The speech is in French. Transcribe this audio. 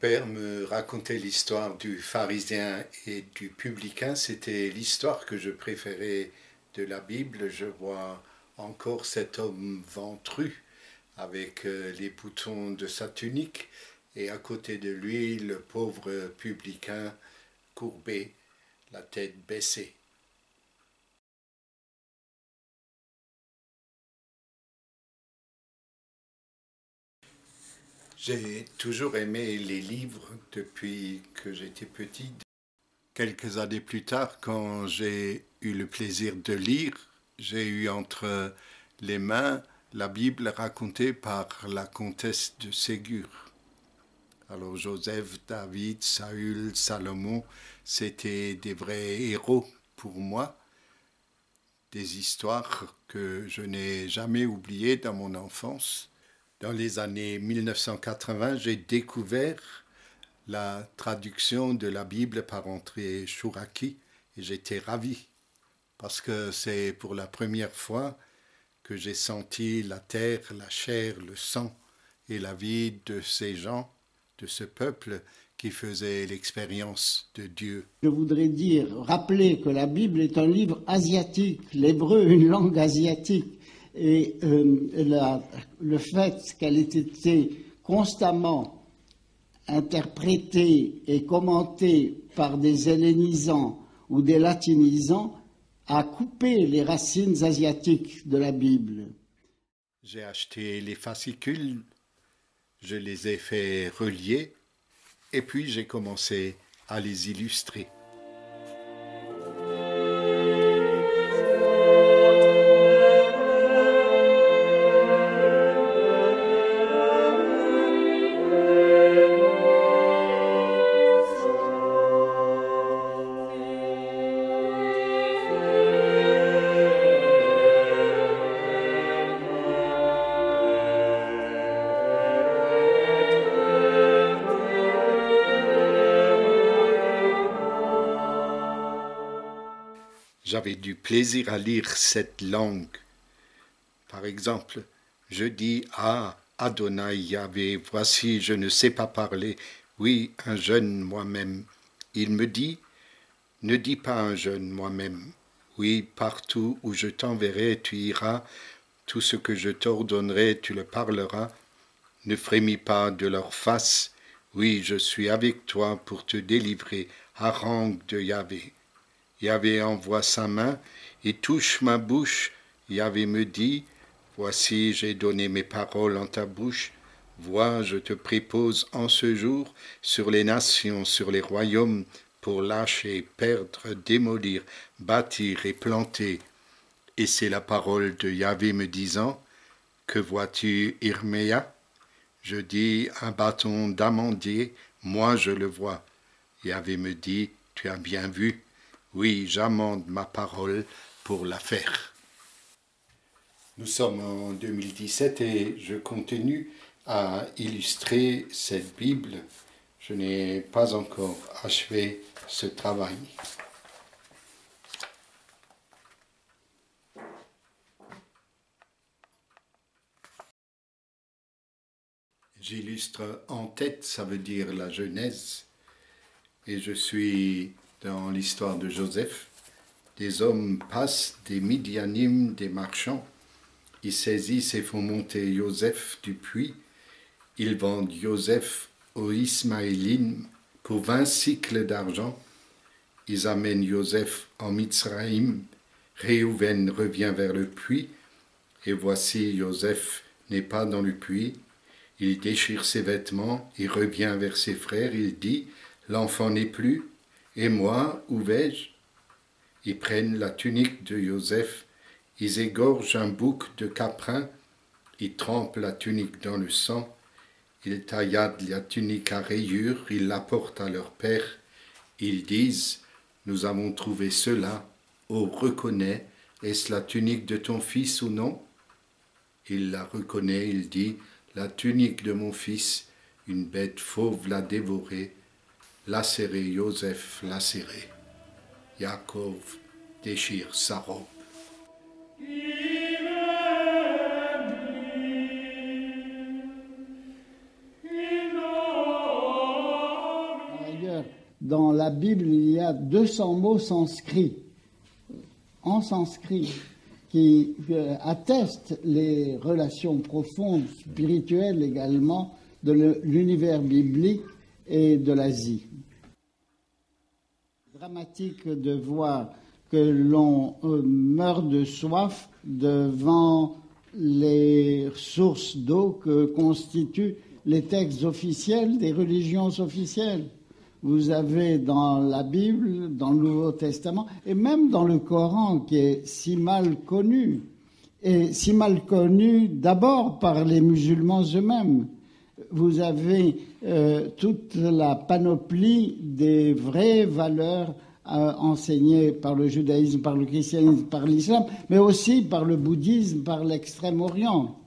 père me racontait l'histoire du pharisien et du publicain. C'était l'histoire que je préférais de la Bible. Je vois encore cet homme ventru avec euh, les boutons de sa tunique et à côté de lui le pauvre publicain courbé, la tête baissée. J'ai toujours aimé les livres depuis que j'étais petit. Quelques années plus tard, quand j'ai eu le plaisir de lire, j'ai eu entre les mains la Bible racontée par la comtesse de Ségur. Alors Joseph, David, Saül, Salomon, c'était des vrais héros pour moi, des histoires que je n'ai jamais oubliées dans mon enfance. Dans les années 1980, j'ai découvert la traduction de la Bible par André Chouraki et j'étais ravi parce que c'est pour la première fois que j'ai senti la terre, la chair, le sang et la vie de ces gens, de ce peuple qui faisait l'expérience de Dieu. Je voudrais dire, rappeler que la Bible est un livre asiatique, l'hébreu une langue asiatique, et euh, le fait qu'elle ait été constamment interprétée et commentée par des hellénisants ou des latinisants a coupé les racines asiatiques de la Bible. J'ai acheté les fascicules, je les ai fait relier et puis j'ai commencé à les illustrer. J'avais du plaisir à lire cette langue. Par exemple, je dis Ah, Adonai Yahvé, voici, je ne sais pas parler. Oui, un jeune moi-même. Il me dit Ne dis pas un jeune moi-même. Oui, partout où je t'enverrai, tu iras. Tout ce que je t'ordonnerai, tu le parleras. Ne frémis pas de leur face. Oui, je suis avec toi pour te délivrer. Harang de Yahvé. Yahvé envoie sa main et touche ma bouche. Yahvé me dit, Voici, j'ai donné mes paroles en ta bouche. Vois, je te prépose en ce jour sur les nations, sur les royaumes, pour lâcher, perdre, démolir, bâtir et planter. Et c'est la parole de Yahvé me disant, Que vois-tu, Irméa? Je dis, un bâton d'amandier, moi je le vois. Yahvé me dit, Tu as bien vu, oui, j'amende ma parole pour la faire. Nous sommes en 2017 et je continue à illustrer cette Bible. Je n'ai pas encore achevé ce travail. J'illustre en tête, ça veut dire la Genèse, et je suis dans l'histoire de Joseph. Des hommes passent, des Midianimes, des marchands. Ils saisissent et font monter Joseph du puits. Ils vendent Joseph aux Ismaélites pour vingt cycles d'argent. Ils amènent Joseph en Mitzraïm. Réhouven revient vers le puits. Et voici, Joseph n'est pas dans le puits. Il déchire ses vêtements, il revient vers ses frères, il dit, L'enfant n'est plus, et moi, où vais-je? Ils prennent la tunique de Joseph, ils égorgent un bouc de caprin, ils trempent la tunique dans le sang, ils tailladent la tunique à rayures, ils l'apportent à leur père, ils disent, nous avons trouvé cela, ô reconnais, est-ce la tunique de ton fils ou non? Il la reconnaît, il dit, la tunique de mon fils, une bête fauve l'a dévorée, lacéré, Joseph lacéré. Yaakov déchire sa robe. la Bible, il y a 200 mots sanscrits, en sanskrit, qui euh, attestent les relations profondes, spirituelles également, de l'univers biblique et de l'Asie. Dramatique de voir que l'on euh, meurt de soif devant les sources d'eau que constituent les textes officiels des religions officielles. Vous avez dans la Bible, dans le Nouveau Testament, et même dans le Coran, qui est si mal connu, et si mal connu d'abord par les musulmans eux-mêmes. Vous avez euh, toute la panoplie des vraies valeurs euh, enseignées par le judaïsme, par le christianisme, par l'islam, mais aussi par le bouddhisme, par l'extrême-orient.